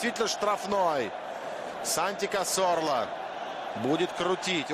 Действительно штрафной. Сантика Сорла будет крутить.